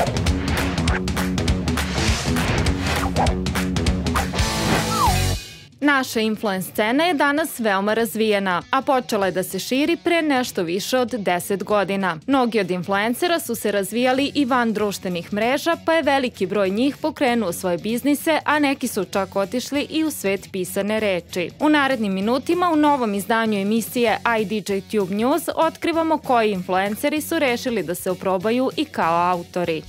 Thank you. Naša influence scena je danas veoma razvijena, a počela je da se širi pre nešto više od 10 godina. Mnogi od influencera su se razvijali i van društvenih mreža, pa je veliki broj njih pokrenuo svoje biznise, a neki su čak otišli i u svet pisane reči. U narednim minutima u novom izdanju emisije IDJ Tube News otkrivamo koji influenceri su rešili da se oprobaju i kao autori.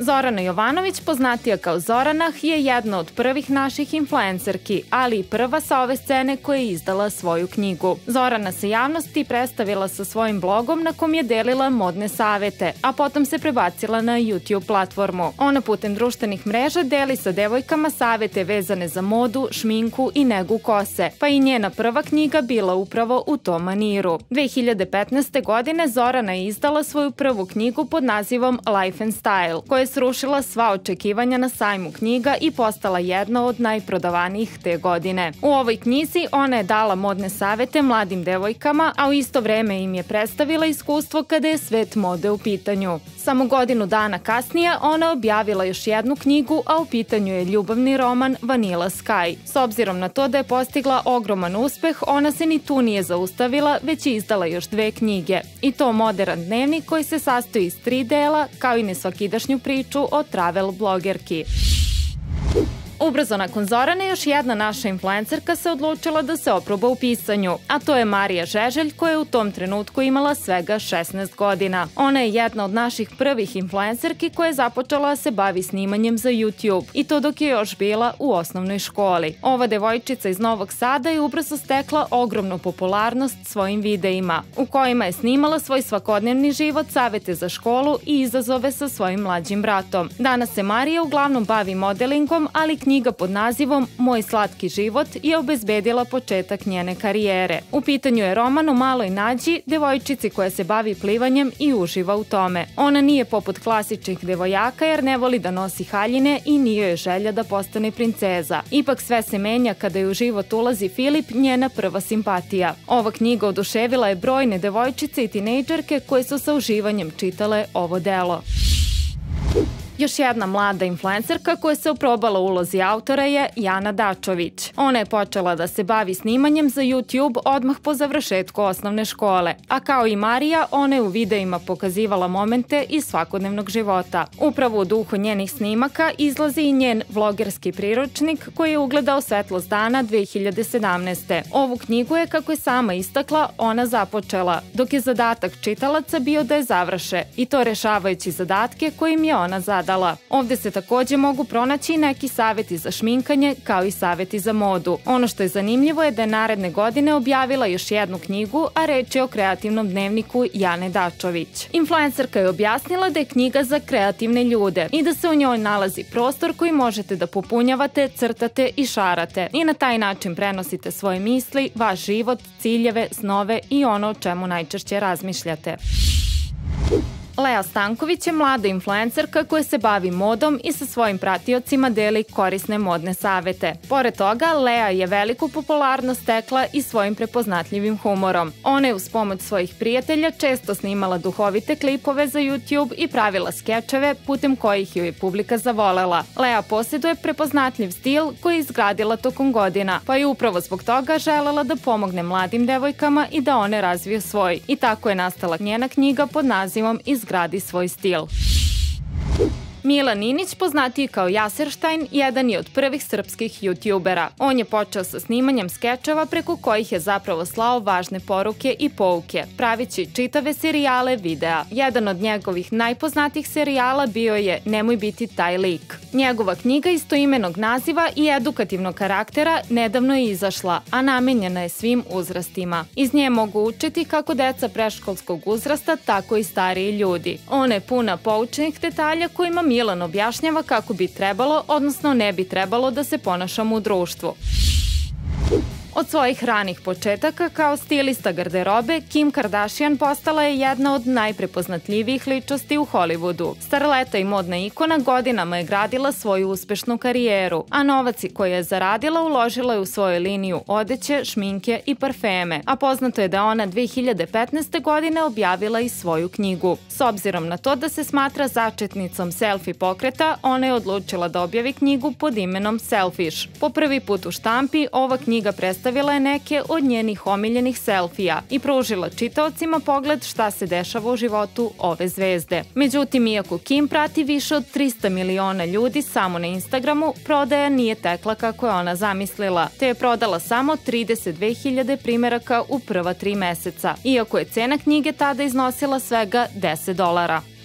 Zorana Jovanović, poznatija kao Zoranah, je jedna od prvih naših influencerki, ali i prva sa ove scene koja je izdala svoju knjigu. Zorana se javnosti predstavila sa svojim blogom na kom je delila modne savete, a potom se prebacila na YouTube platformu. Ona putem društvenih mreža deli sa devojkama savete vezane za modu, šminku i negu kose, pa i njena prva knjiga bila upravo u tom maniru. 2015. godine Zorana je izdala svoju prvu knjigu pod nazivom Life and Style, koja srušila sva očekivanja na sajmu knjiga i postala jedna od najprodavanijih te godine. U ovoj knjizi ona je dala modne savete mladim devojkama, a u isto vreme im je predstavila iskustvo kada je svet mode u pitanju. Samo godinu dana kasnije ona objavila još jednu knjigu, a u pitanju je ljubavni roman Vanilla Sky. S obzirom na to da je postigla ogroman uspeh, ona se ni tu nije zaustavila, već je izdala još dve knjige. I to modern dnevnik koji se sastoji iz tri dela, kao i nesvakidašnju priču o travel blogerki. Ubrzo nakon Zorane još jedna naša influencerka se odlučila da se oproba u pisanju, a to je Marija Žeželj koja je u tom trenutku imala svega 16 godina. Ona je jedna od naših prvih influencerki koja je započela da se bavi snimanjem za YouTube i to dok je još bila u osnovnoj školi. Ova devojčica iz Novog Sada je ubrzo stekla ogromnu popularnost svojim videima, u kojima je snimala svoj svakodnevni život, savete za školu i izazove sa svojim mlađim bratom. Danas se Marija uglavnom bavi modelingom, ali knjiga pod nazivom Moj slatki život je obezbedila početak njene karijere. U pitanju je roman o maloj nađi, devojčici koja se bavi plivanjem i uživa u tome. Ona nije poput klasičnih devojaka jer ne voli da nosi haljine i nije joj želja da postane princeza. Ipak sve se menja kada je u život ulazi Filip, njena prva simpatija. Ova knjiga oduševila je brojne devojčice i tinejdžerke koje su sa uživanjem čitale ovo delo. Još jedna mlada influencerka koja se oprobala ulozi autora je Jana Dačović. Ona je počela da se bavi snimanjem za YouTube odmah po završetku osnovne škole, a kao i Marija, ona je u videima pokazivala momente iz svakodnevnog života. Upravo u duhu njenih snimaka izlazi i njen vlogerski priručnik koji je ugledao svetlost dana 2017. Ovu knjigu je, kako je sama istakla, ona započela, dok je zadatak čitalaca bio da je završe, i to rešavajući zadatke kojim je ona zadala padala. Ovde se takođe mogu pronaći i neki saveti za šminkanje, kao i saveti za modu. Ono što je zanimljivo je da je naredne godine objavila još jednu knjigu, a reč je o kreativnom dnevniku Jane Dačović. Influencerka je objasnila da je knjiga za kreativne ljude i da se u njoj nalazi prostor koji možete da popunjavate, crtate i šarate i na taj način prenosite svoje misli, vaš život, ciljeve, snove i ono o čemu najčešće razmišljate. Lea Stanković je mlada influencerka koja se bavi modom i sa svojim pratiocima deli korisne modne savete. Pored toga, Lea je veliku popularnost stekla i svojim prepoznatljivim humorom. Ona je uz pomoć svojih prijatelja često snimala duhovite klipove za YouTube i pravila skečeve putem kojih ju je publika zavolela. Lea posjeduje prepoznatljiv stil koji je izgradila tokom godina, pa je upravo zbog toga želela da pomogne mladim devojkama i da one razviju svoj. I tako je nastala njena knjiga pod nazivom Iz izgradi svoj stil. Mila Ninić, poznatiji kao Jaserštajn, jedan je od prvih srpskih youtubera. On je počeo sa snimanjem skečeva preko kojih je zapravo slao važne poruke i pouke, pravići čitave serijale videa. Jedan od njegovih najpoznatijih serijala bio je Nemoj biti taj lik. Njegova knjiga istoimenog naziva i edukativnog karaktera nedavno je izašla, a namenjena je svim uzrastima. Iz nje mogu učiti kako deca preškolskog uzrasta, tako i stariji ljudi. Ona je puna poučenih detalja kojima Milan objašnjava kako bi trebalo, odnosno ne bi trebalo da se ponašamo u društvu. Od svojih ranih početaka kao stilista garderobe, Kim Kardashian postala je jedna od najprepoznatljivijih ličnosti u Hollywoodu. Starleta i modna ikona godinama je gradila svoju uspešnu karijeru, a novac koji je zaradila uložila je u svoju liniju odeće, šminke i parfeme, a poznato je da ona 2015. godine objavila i svoju knjigu. S obzirom na to da se smatra začetnicom selfie pokreta, ona je odlučila da objavi knjigu pod imenom Selfish. Po prvi put u štampi ova knjiga predstavila je neke od njenih omiljenih selfija i pružila čitaocima pogled šta se dešava u životu ove zvezde. Međutim, iako Kim prati više od 300 miliona ljudi samo na Instagramu, prodaja nije tekla kako je ona zamislila, te je prodala samo 32.000 primeraka u prva tri meseca, iako je cena knjige tada iznosila svega 10 dolara.